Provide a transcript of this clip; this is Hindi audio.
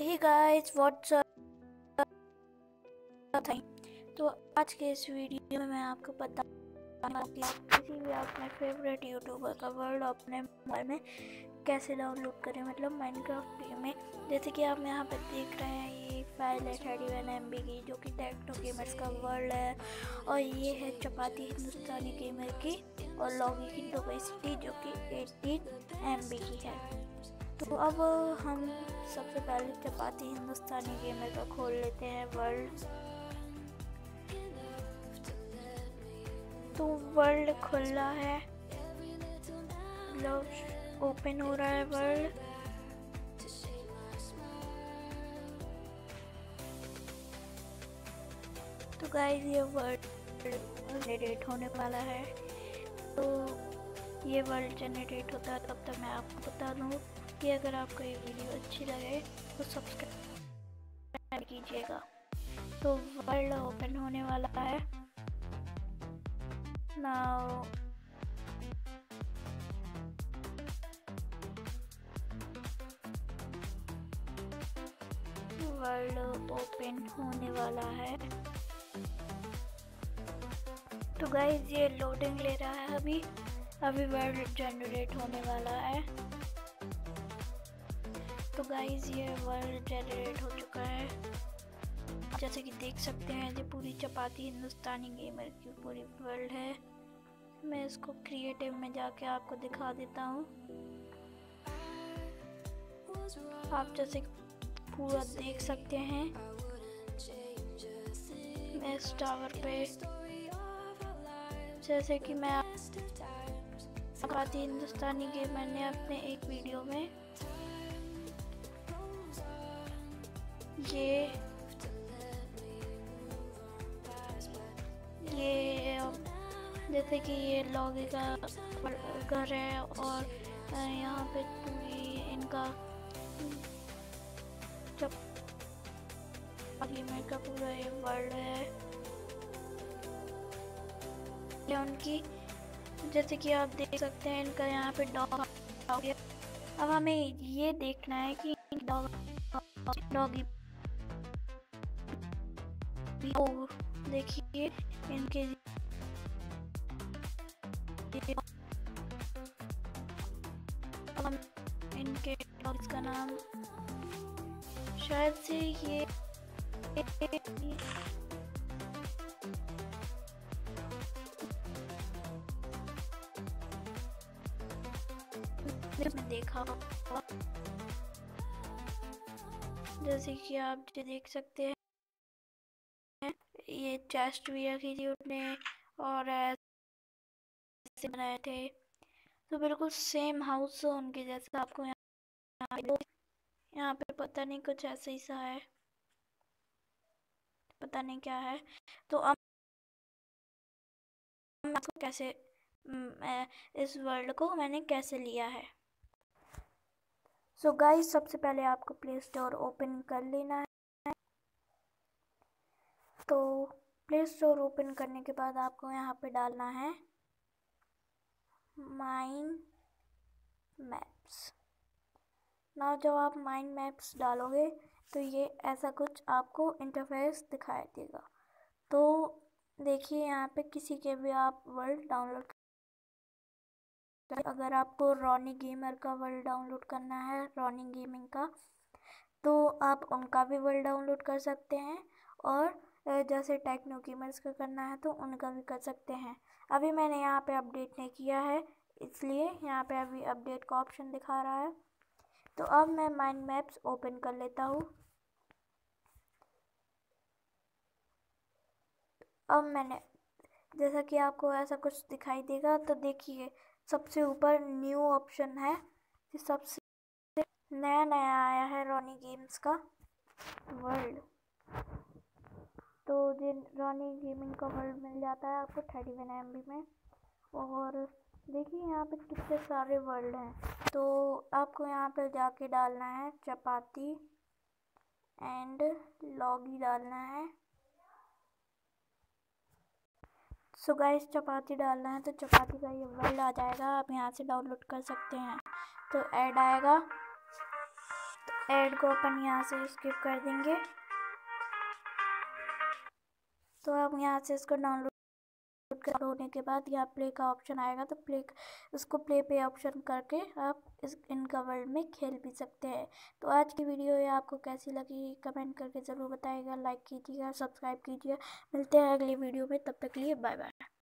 हे गाइस व्हाट्सअप तो आज के इस वीडियो में मैं आपको बता किसी भी अपने फेवरेट यूट्यूबर का वर्ल्ड अपने मोबाइल में कैसे डाउनलोड करें मतलब माइनक्राफ्ट में। जैसे कि आप यहाँ पर देख रहे हैं, ये फ़ाइल है थर्टी वन एम की, जो कि टेक्नो गेमर्स का वर्ल्ड है। और ये है चपाती हिंदुस्तानी गेमर की और लॉगी की, जो कि एटीन एम की है। तो अब हम सबसे पहले चपाती हिंदुस्तानी गेमर का खोल लेते हैं वर्ल्ड तो वर्ल्ड खुला है। मतलब ओपन हो रहा है वर्ल्ड तो गाइस ये वर्ल्ड जनरेट होने वाला है। तो ये वर्ल्ड जनरेट होता है, तब तक मैं आपको बता दूँ। कि अगर आपको ये वीडियो अच्छी लगे तो सब्सक्राइब कीजिएगा। तो वर्ल्ड ओपन होने वाला है। Now वर्ल्ड ओपन होने वाला है। तो गाइज़ ये लोडिंग ले रहा है अभी। अभी वर्ल्ड जनरेट होने वाला है। तो गाइज़ ये वर्ल्ड जनरेट हो चुका है। जैसे कि देख सकते हैं, ये पूरी चपाती हिंदुस्तानी गेमर की पूरी वर्ल्ड है। मैं इसको क्रिएटिव में जाके आपको दिखा देता हूँ। आप जैसे पूरा देख सकते हैं। मैं इस टावर पे, जैसे कि मैं चपाती हिंदुस्तानी गेमर ने अपने एक वीडियो में ये ये जैसे कि ये लॉगी का घर है और यहाँ पे इनका जब का पूरा ये वर्ल्ड है। ये उनकी, जैसे कि आप देख सकते हैं, इनका यहाँ पे डॉग अब हमें ये देखना है कि डॉग डॉगी देखिए इनके इनके डॉग्स का नाम शायद से ये देखा जैसे कि आप जो देख सकते हैं। ये चेस्ट भी रखी थी उसने और ऐसे बनाए थे। तो बिल्कुल सेम हाउस उनके जैसा आपको यहाँ यहाँ पे पता नहीं कुछ ऐसे ही सा है। पता नहीं क्या है। तो अब आपको कैसे इस वर्ल्ड को मैंने कैसे लिया है। सो so गाइस सबसे पहले आपको प्ले स्टोर ओपन कर लेना है। तो प्ले स्टोर ओपन करने के बाद आपको यहाँ पे डालना है माइन मैप्स। ना जब आप माइन मैप्स डालोगे तो ये ऐसा कुछ आपको इंटरफेस दिखाई देगा। तो देखिए, यहाँ पे किसी के भी आप वर्ल्ड डाउनलोड अगर आपको रॉनी गेमर का वर्ल्ड डाउनलोड करना है रॉनी गेमिंग का तो आप उनका भी वर्ल्ड डाउनलोड कर सकते हैं। और जैसे टेक्नो गेमर्स का करना है तो उनका भी कर सकते हैं। अभी मैंने यहाँ पे अपडेट नहीं किया है, इसलिए यहाँ पे अभी अपडेट का ऑप्शन दिखा रहा है। तो अब मैं माइंड मैप्स ओपन कर लेता हूँ। अब मैंने, जैसा कि आपको ऐसा कुछ दिखाई देगा तो देखिए, सबसे ऊपर न्यू ऑप्शन है सबसे नया नया आया है रोनी गेम्स का। वर्ल्ड तो रॉनी गेमिंग का वर्ल्ड मिल जाता है आपको थर्टी वन एम में। और देखिए यहाँ पे कितने सारे वर्ल्ड हैं। तो आपको यहाँ पे जाके डालना है चपाती एंड लॉगी डालना है। सो so गाइस चपाती डालना है तो चपाती का ये वर्ल्ड आ जाएगा। आप यहाँ से डाउनलोड कर सकते हैं। तो ऐड आएगा। तो ऐड को अपन यहाँ से स्किप कर देंगे। तो आप यहाँ से इसको डाउनलोड होने के बाद यहाँ प्ले का ऑप्शन आएगा तो प्ले उसको प्ले पे ऑप्शन करके आप इस इनका वर्ल्ड में खेल भी सकते हैं। तो आज की वीडियो ये आपको कैसी लगी कमेंट करके ज़रूर बताइएगा लाइक कीजिएगा सब्सक्राइब कीजिएगा। मिलते हैं अगली वीडियो में, तब तक लिए बाय बाय